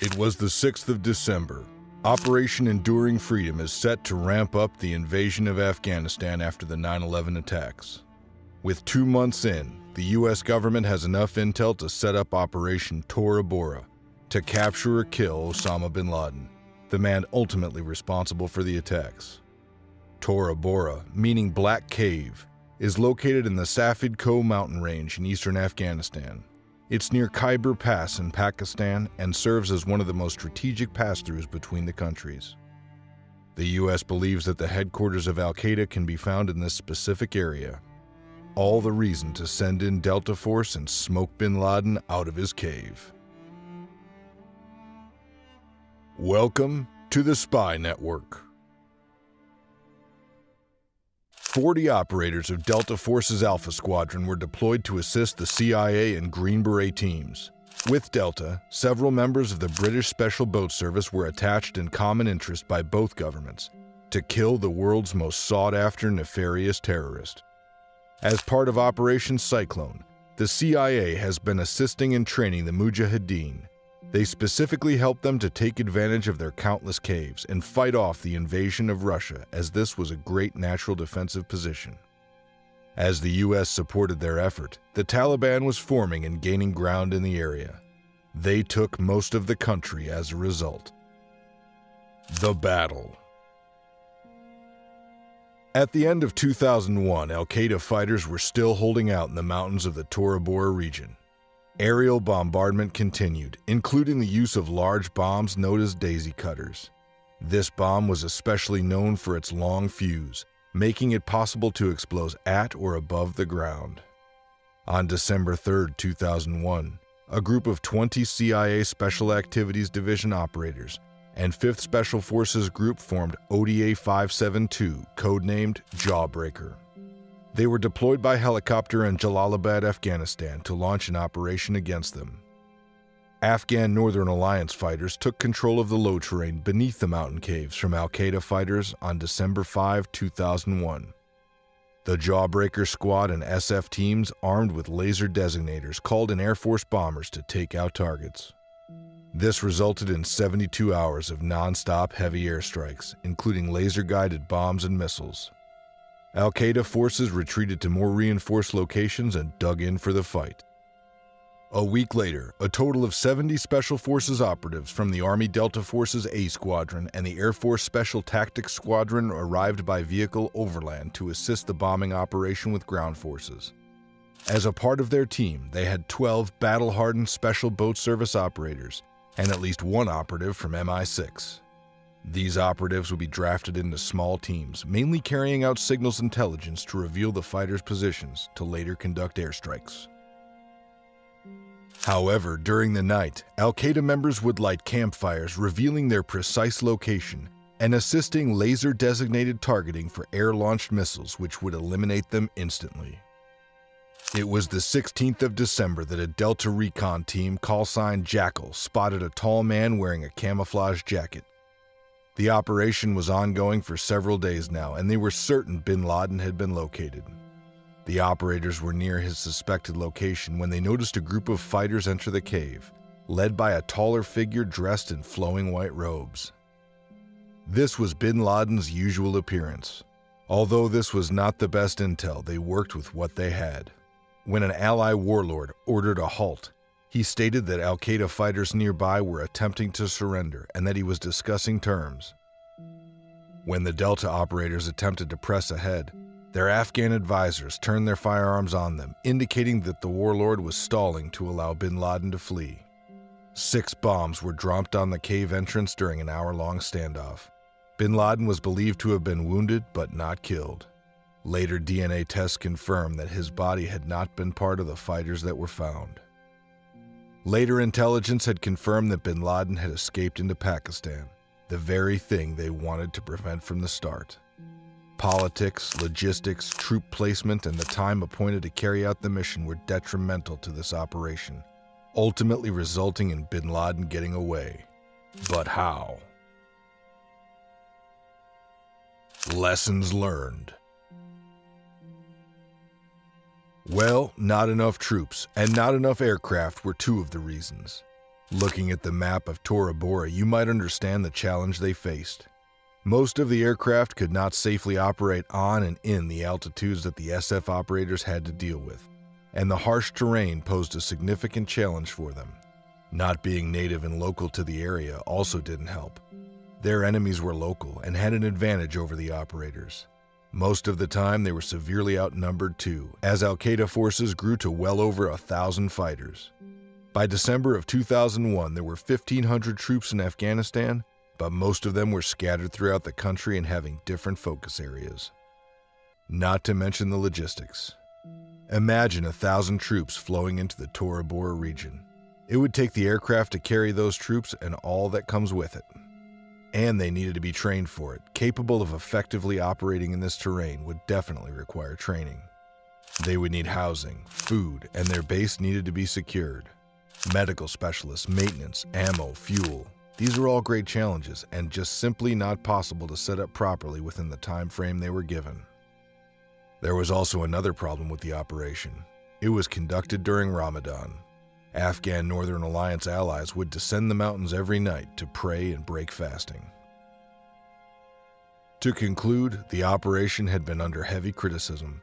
It was the 6th of December. Operation Enduring Freedom is set to ramp up the invasion of Afghanistan after the 9 11 attacks. With two months in, the U.S. government has enough intel to set up Operation Tora Bora to capture or kill Osama bin Laden, the man ultimately responsible for the attacks. Tora Bora, meaning Black Cave, is located in the Safed Koh mountain range in eastern Afghanistan. It's near Khyber Pass in Pakistan and serves as one of the most strategic pass throughs between the countries. The U.S. believes that the headquarters of Al Qaeda can be found in this specific area. All the reason to send in Delta Force and smoke bin Laden out of his cave. Welcome to the Spy Network. 40 operators of Delta Force's Alpha Squadron were deployed to assist the CIA and Green Beret teams. With Delta, several members of the British Special Boat Service were attached in common interest by both governments to kill the world's most sought after nefarious terrorist. As part of Operation Cyclone, the CIA has been assisting and training the Mujahideen, they specifically helped them to take advantage of their countless caves and fight off the invasion of Russia, as this was a great natural defensive position. As the U.S. supported their effort, the Taliban was forming and gaining ground in the area. They took most of the country as a result. The Battle At the end of 2001, Al Qaeda fighters were still holding out in the mountains of the Tora Bora region. Aerial bombardment continued, including the use of large bombs known as daisy cutters. This bomb was especially known for its long fuse, making it possible to explode at or above the ground. On December 3, 2001, a group of 20 CIA Special Activities Division operators and 5th Special Forces Group formed ODA 572, codenamed Jawbreaker. They were deployed by helicopter in Jalalabad, Afghanistan, to launch an operation against them. Afghan Northern Alliance fighters took control of the low terrain beneath the mountain caves from Al Qaeda fighters on December 5, 2001. The Jawbreaker Squad and SF teams, armed with laser designators, called in Air Force bombers to take out targets. This resulted in 72 hours of non stop heavy airstrikes, including laser guided bombs and missiles. Al Qaeda forces retreated to more reinforced locations and dug in for the fight. A week later, a total of 70 Special Forces operatives from the Army Delta Forces A Squadron and the Air Force Special Tactics Squadron arrived by vehicle overland to assist the bombing operation with ground forces. As a part of their team, they had 12 battle hardened Special Boat Service operators and at least one operative from MI6. These operatives would be drafted into small teams, mainly carrying out signals intelligence to reveal the fighters' positions to later conduct airstrikes. However, during the night, Al Qaeda members would light campfires revealing their precise location and assisting laser designated targeting for air launched missiles, which would eliminate them instantly. It was the 16th of December that a Delta Recon team, call sign Jackal, spotted a tall man wearing a camouflage jacket. The operation was ongoing for several days now, and they were certain bin Laden had been located. The operators were near his suspected location when they noticed a group of fighters enter the cave, led by a taller figure dressed in flowing white robes. This was bin Laden's usual appearance. Although this was not the best intel, they worked with what they had. When an ally warlord ordered a halt, he stated that Al Qaeda fighters nearby were attempting to surrender and that he was discussing terms. When the Delta operators attempted to press ahead, their Afghan advisors turned their firearms on them, indicating that the warlord was stalling to allow bin Laden to flee. Six bombs were dropped on the cave entrance during an hour long standoff. Bin Laden was believed to have been wounded but not killed. Later DNA tests confirmed that his body had not been part of the fighters that were found. Later intelligence had confirmed that bin Laden had escaped into Pakistan, the very thing they wanted to prevent from the start. Politics, logistics, troop placement, and the time appointed to carry out the mission were detrimental to this operation, ultimately resulting in bin Laden getting away. But how? Lessons learned. Well, not enough troops and not enough aircraft were two of the reasons. Looking at the map of Tora Bora, you might understand the challenge they faced. Most of the aircraft could not safely operate on and in the altitudes that the SF operators had to deal with, and the harsh terrain posed a significant challenge for them. Not being native and local to the area also didn't help. Their enemies were local and had an advantage over the operators. Most of the time, they were severely outnumbered too, as Al Qaeda forces grew to well over a thousand fighters. By December of 2001, there were 1,500 troops in Afghanistan, but most of them were scattered throughout the country and having different focus areas. Not to mention the logistics. Imagine a thousand troops flowing into the Tora Bora region. It would take the aircraft to carry those troops and all that comes with it. And they needed to be trained for it. Capable of effectively operating in this terrain would definitely require training. They would need housing, food, and their base needed to be secured. Medical specialists, maintenance, ammo, fuel. These are all great challenges and just simply not possible to set up properly within the time frame they were given. There was also another problem with the operation. It was conducted during Ramadan. Afghan Northern Alliance allies would descend the mountains every night to pray and break fasting. To conclude, the operation had been under heavy criticism.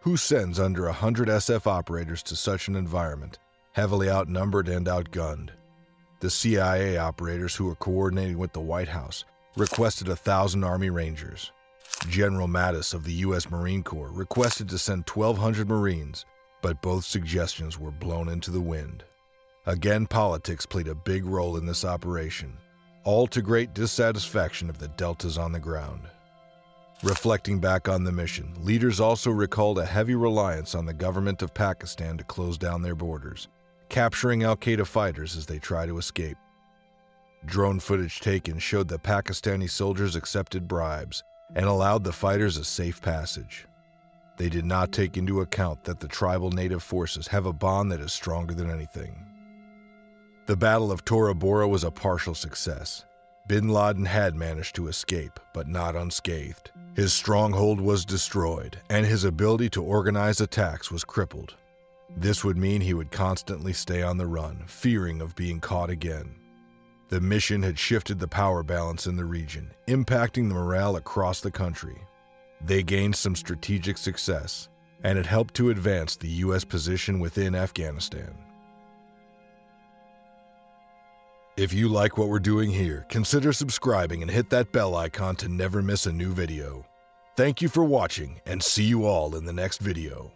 Who sends under 100 SF operators to such an environment, heavily outnumbered and outgunned? The CIA operators who were coordinating with the White House requested a thousand Army Rangers. General Mattis of the U.S. Marine Corps requested to send 1,200 Marines, but both suggestions were blown into the wind. Again, politics played a big role in this operation, all to great dissatisfaction of the Deltas on the ground. Reflecting back on the mission, leaders also recalled a heavy reliance on the government of Pakistan to close down their borders, capturing Al Qaeda fighters as they try to escape. Drone footage taken showed that Pakistani soldiers accepted bribes and allowed the fighters a safe passage. They did not take into account that the tribal native forces have a bond that is stronger than anything. The Battle of Tora Bora was a partial success. Bin Laden had managed to escape, but not unscathed. His stronghold was destroyed, and his ability to organize attacks was crippled. This would mean he would constantly stay on the run, fearing of being caught again. The mission had shifted the power balance in the region, impacting the morale across the country. They gained some strategic success, and it helped to advance the U.S. position within Afghanistan. If you like what we're doing here, consider subscribing and hit that bell icon to never miss a new video. Thank you for watching and see you all in the next video.